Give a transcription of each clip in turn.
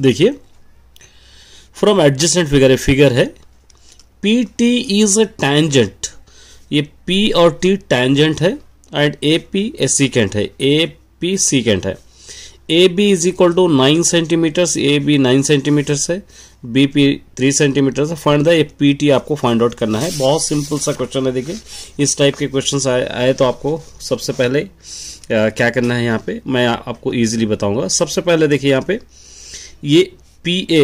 देखिए from adjacent figure है figure है। P T is a tangent ये पी और टी टैंजेंट है and A P A secant है। ए पी सीकेंट है। A B is equal to nine centimetres A B nine centimetres है। B P three centimetre है। Find the A P T आपको find out करना है। बहुत simple सा question है देखिए। इस टाइप के क्वेश्चन आए, आए तो आपको सबसे पहले आ, क्या करना है यहाँ पे? मैं आ, आपको इजीली बताऊँगा। सबसे पहले देखिए यहाँ पे ये पी ए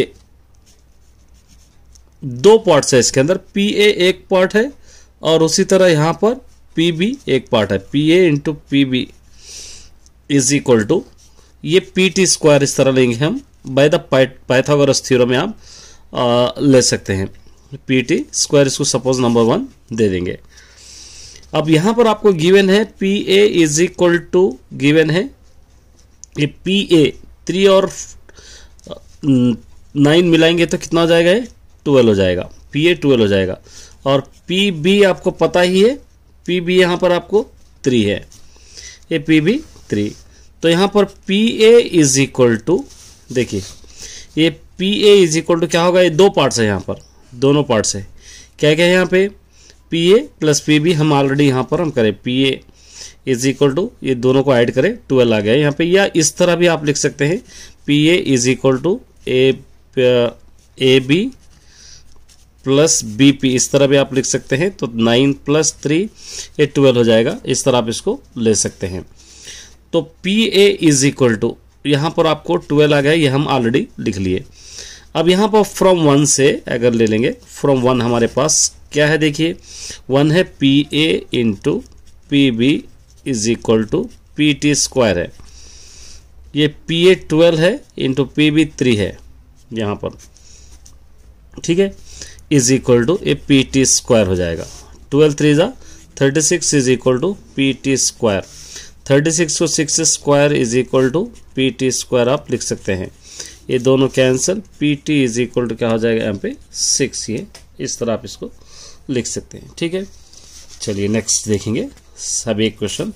दो पार्ट्स है इसके अंदर। पी ए एक पार्ट है और उसी तरह यहाँ पर पी बी एक पार्ट है। P A into P B is equal to ये पी टी स्क्वायर इस तरह लेंगे हम। बाय द पाइथागोरस थ्योरम में आप आ, ले सकते हैं। पी टी स्क्वायर इसको सपोज़ नंबर वन दे देंगे। अब यहाँ पर आपको गिवन है। P A is equal to given है। ये पी ए थ्री और नाइन मिलाएँगे तो कितना हो जाएगा ये? ट्वेल्व हो जाएगा। पी ए ट्वेल्व हो जाएगा। और पी बी आपको पता ही है पी बी यहाँ पर आपको थ्री है। ये पी बी थ्री तो यहाँ पर P A is equal to देखिए, ये P A is equal to क्या होगा? ये दो पार्ट्स है यहाँ पर। दोनों पार्ट्स है। क्या क्या है यहाँ पे? P A plus P B हम ऑलरेडी यहाँ पर हम करें P A is equal to ये दोनों को ऐड करें ट्वेल्व आ गया यहाँ पे। या इस तरह भी आप लिख सकते हैं P A is equal to A A B plus B P इस तरह भी आप लिख सकते हैं तो नाइन प्लस थ्री ये ट्वेल्व हो जाएगा। इस तरह आप इसको ले सकते हैं। तो P A is equal to यहाँ पर आपको ट्वेल्व आ गया, ये हम ऑलरेडी लिख लिए। अब यहाँ पर फ्रॉम वन से अगर ले लेंगे फ्रॉम वन हमारे पास क्या है देखिए वन है P A into P B is equal to P T square है। ये पी ए ट्वेल्व है इंटू पी बी थ्री है, यहाँ पर। ठीक है? Is equal to A P T square हो जाएगा। ट्वेल्व थ्री ज़ा thirty six is equal to P T square thirty six को six square is equal to P T square आप लिख सकते हैं। ये दोनों cancel P T is equal to क्या हो जाएगा यहाँ पे? सिक्स ये। इस तरह आप इसको लिख सकते हैं। ठीक है? चलिए नेक्स्ट देखेंगे। सब एक क्वेश्चन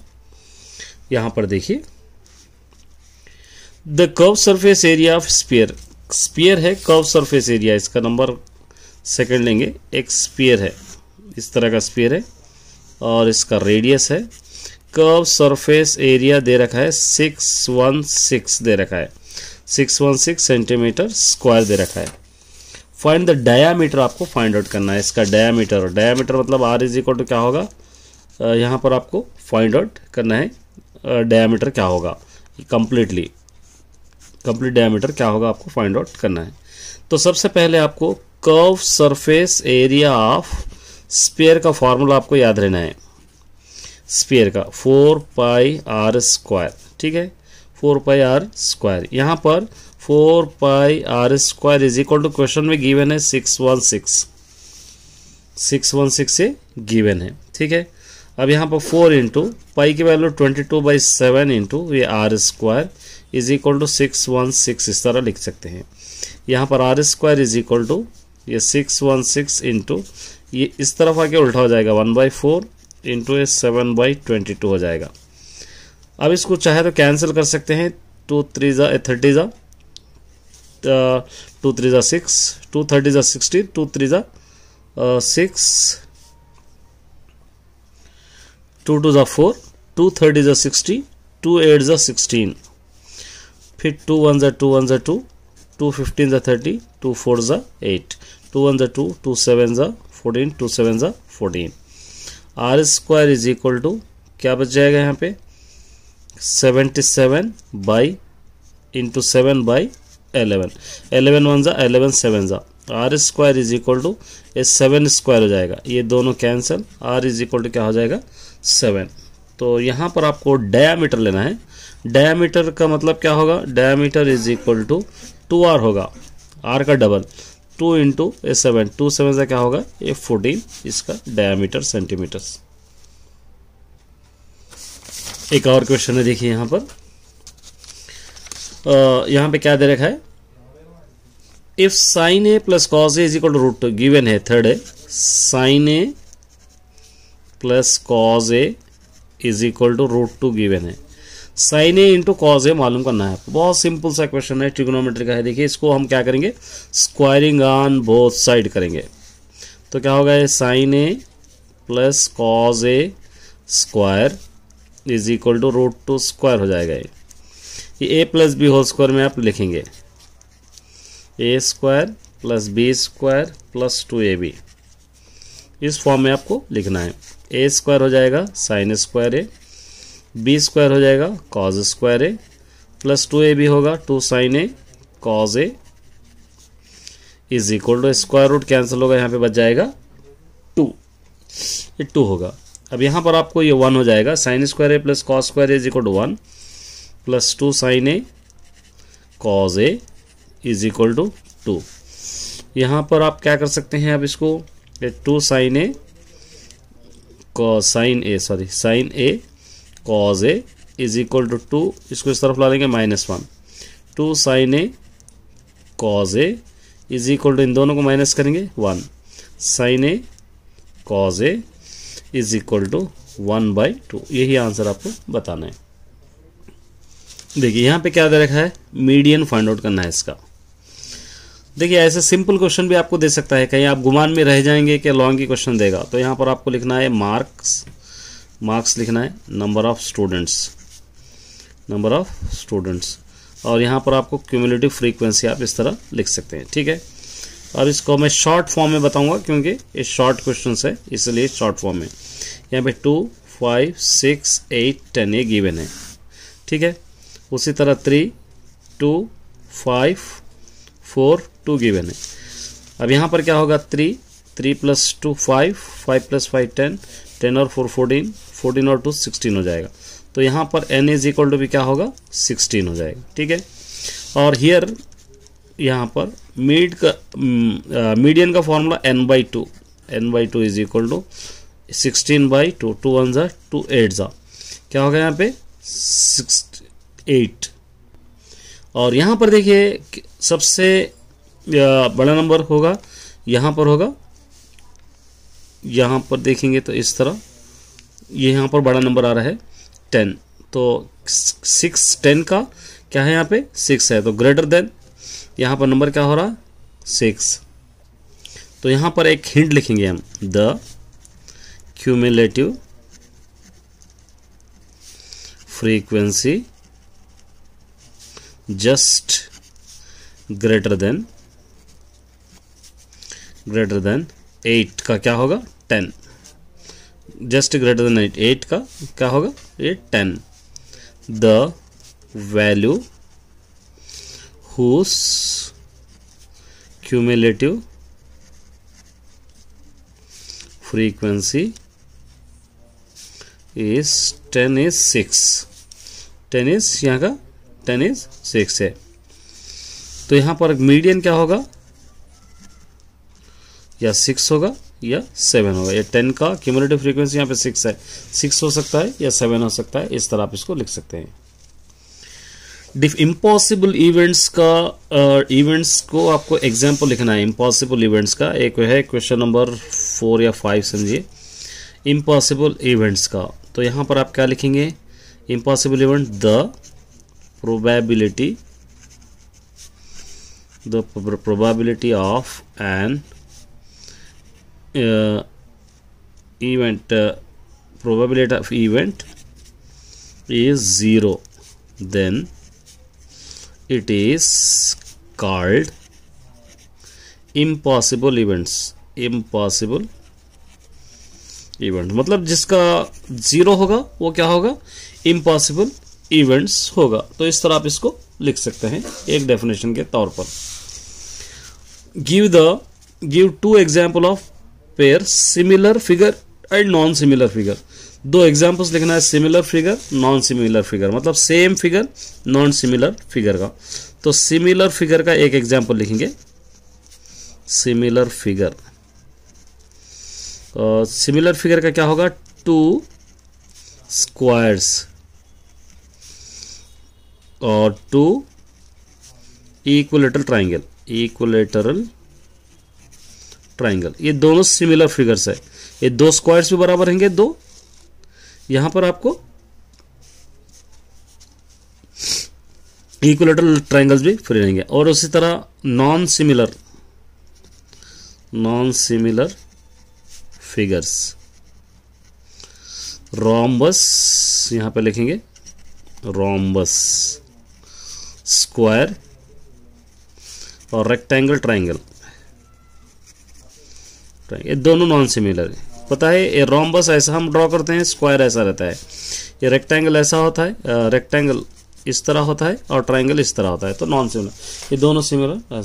यहाँ पर देखिए। The curve surface area of sphere sphere है कर्व सरफेस एरिया इसका नंबर सेकंड लेंगे। एक स्पीयर है, इस तरह का स्पीयर है, और इसका रेडियस है। कर्व सरफेस एरिया दे रखा है सिक्स वन सिक्स दे रखा है। Six one six centimetre square दे रखा है। फाइंड द डायामीटर आपको फाइंड आउट करना है, इसका डायामीटर डायामीटर मतलब आर इज़ इक्वल टू क्या होगा? यहाँ पर आपको फाइंड आउट करना है डायामीटर क्या होगा कंप्लीटली कंप्लीट डायामीटर क्या होगा आपको फाइंड आउट करना है। तो सबसे पहले आपको curve surface area of sphere का फॉर्मूला आपको याद रहना है। स्पेयर का फोर पाई आर स्क्वायर ठीक है? फोर पाई आर स्क्वायर यहाँ पर four pi R square is equal to question में गिवन है six one six six one six से गिवन है, ठीक है? अब यहाँ पर फोर इंटू पाई की value twenty two by seven into ये R square is equal to six one six इस तरह लिख सकते हैं। यहाँ पर R square is equal to ये सिक्स वन सिक्स इंटू ये इस तरफ़ आके उल्टा हो जाएगा one by four into a seven by twenty two हो जाएगा। अब इसको चाहे तो कैंसिल कर सकते हैं टू थ्री ज़ा थर्टी ज़ा टू थ्री ज़ा सिक्स टू थर्टी ज़ा सिक्सटी टू थ्री ज़ा सिक्स टू टू ज़ा फोर टू थर्टी ज़ा सिक्सटी टू एट ज़ा सिक्सटीन फिर टू वन ज़ा, टू वन ज़ा, टू टू फिफ्टीन ज़ा, थर्टी, टू फोर ज़ा, एट, टू वन ज़ा, टू टू सेवन ज़ा, फोर्टीन, टू सेवन ज़ा, fourteen. R square is equal to, क्या बच जाएगा यहाँ पे? Seventy seven by into seven by eleven. Eleven one ज़ा, एलेवन सेवन ज़ा। R square is equal to, ये सेवन स्क्वायर हो जाएगा। ये दोनों cancel, R is equal to क्या हो जाएगा? सेवन। तो यहाँ पर आपको डायामीटर लेना है। डायामीटर का मतलब क्या होगा? Diameter is equal to two R होगा। आर का double two into a seven two seven से क्या होगा? ए फोर्टीन इसका डायामीटर सेंटीमीटर्स एक और क्वेश्चन है, देखिए यहाँ पर। यहाँ पे क्या दे रखा है? If sine A plus cos A is equal to root given है। थर्ड है। Sine A plus cos A is equal to root two given है। Sine A into cos A मालूम करना है। बहुत सिंपल सा क्वेश्चन है ट्रिग्नोमेट्री का है। देखिए, इसको हम क्या करेंगे? स्क्वायरिंग ऑन बोथ साइड करेंगे। तो क्या होगा ये? Sine A plus cos A square is equal to root two square हो जाएगा ये। ये A plus B whole square में आप लिखेंगे। A square plus B square plus two A B इस फॉर्म में आपको लिखना है। ए स्क्वायर हो जाएगा sine square A B square हो जाएगा cos square A plus two A B होगा, two sine A cos A is equal to square root cancel होगा, यहाँ पे बच जाएगा टू ये टू होगा। अब यहाँ पर आपको ये वन हो जाएगा sine square A plus cos square is equal to one plus two sine A cos A is equal to two यहाँ पर आप क्या कर सकते हैं अब इसको two sine A sine A sorry sine A cos A is equal to two इसको इस तरफ़ ला लेंगे minus one two sine A cos A is equal to इन दोनों को माइनस करेंगे one sine A cos A is equal to one by two यही answer आपको बताना है। देखिए, यहाँ पे क्या दे रखा है? मीडियन फाइंड आउट करना है इसका। देखिए, ऐसे सिंपल क्वेश्चन भी आपको दे सकता है। कहीं आप गुमान में रह जाएँगे कि लॉन्ग की क्वेश्चन देगा। तो यहाँ पर आपको लिखना है मार्क्स मार्क्स लिखना है number of students number of students और यहाँ पर आपको क्यूमुलेटिव फ्रीक्वेंसी आप इस तरह लिख सकते हैं, ठीक है? और इसको मैं शॉर्ट फॉर्म में बताऊँगा, क्योंकि ये शॉर्ट क्वेश्चन है, इसलिए शॉर्ट फॉर्म में। यहाँ पे two five six eight ten ये गिवन है, ठीक है? उसी तरह three two five four two given है। अब यहाँ पर क्या होगा? Three three plus two five five plus five ten ten और फोर फोर्टीन फोर्टीन और टू सिक्सटीन हो जाएगा। तो यहाँ पर एन इज़ इक्वल टू भी क्या होगा? सिक्सटीन हो जाएगा, ठीक है? और हियर यहाँ पर मीड का मीडियन का formula N by two N by two is equal to sixteen by two two one ज़ा टू एट ज़ा क्या होगा यहाँ पे? सिक्स एट और यहाँ पर देखिए सबसे बड़ा नंबर होगा, यहाँ पर होगा यहाँ पर देखेंगे तो इस तरह। ये यहाँ पर बड़ा नंबर आ रहा है टेन तो सिक्स टेन का क्या है यहाँ पे? सिक्स है। तो ग्रेटर देन यहाँ पर नंबर क्या हो रहा? सिक्स तो यहाँ पर एक हिंट लिखेंगे हम। The cumulative frequency just greater than greater than eight का क्या होगा? Ten. Just greater than eight. Eight का क्या होगा? ये ten. The value whose cumulative frequency is ten is six. Ten is यहाँ का? टेन इज़ सिक्स है। तो यहाँ पर मीडियन क्या होगा? या सिक्स होगा या सेवन होगा। ये टेन का क्यूमुलेटिव फ्रीक्वेंसी यहाँ पे सिक्स है। सिक्स हो सकता है या सेवन हो सकता है इस तरह आप इसको लिख सकते हैं। डिफ इम्पॉसिबल इवेंट्स का इवेंट्स uh, को आपको एग्ज़ाम्पल लिखना है। इम्पॉसिबल इवेंट्स का एक है क्वेश्चन नंबर फोर या फाइव समझिए। इम्पॉसिबल इवेंट्स का। तो यहाँ पर आप क्या लिखेंगे? Impossible event the probability the probability of an event probability of event is 0 then it is called impossible events. Impossible event मतलब जिसका ज़ीरो होगा, वो क्या होगा? इम्पॉसिबल इवेंट्स होगा। तो इस तरह आप इसको लिख सकते हैं एक डेफिनेशन के तौर पर। Give the give two example of pair similar figure and non similar figure दो एग्जाम्पल्स लिखना है similar figure non similar figure मतलब same figure non similar figure का। तो सिमिलर फिगर का एक एग्ज़ाम्पल लिखेंगे। सिमिलर फिगर सिमिलर फिगर का क्या होगा? टू स्क्वायर्स और two equilateral triangle equilateral triangle ये दोनों सिमिलर फिगर्स है। ये दो स्क्वायर्स भी बराबर रहेंगे, दो। यहाँ पर आपको इक्वलेटरल ट्राइंगल्स भी फ्री रहेंगे। और उसी तरह non similar non similar figures rhombus यहाँ पे लिखेंगे रोम्बस स्क्वायर और रेक्टेंगल ट्रायंगल ये दोनों नॉन सिमिलर है। पता है, ये रोम्बस ऐसा हम ड्रॉ करते हैं स्क्वायर ऐसा रहता है। ये रेक्टेंगल ऐसा होता है रेक्टेंगल इस तरह होता है और ट्राइंगल इस तरह होता है तो नॉन सिमिलर ये दोनों सिमिलर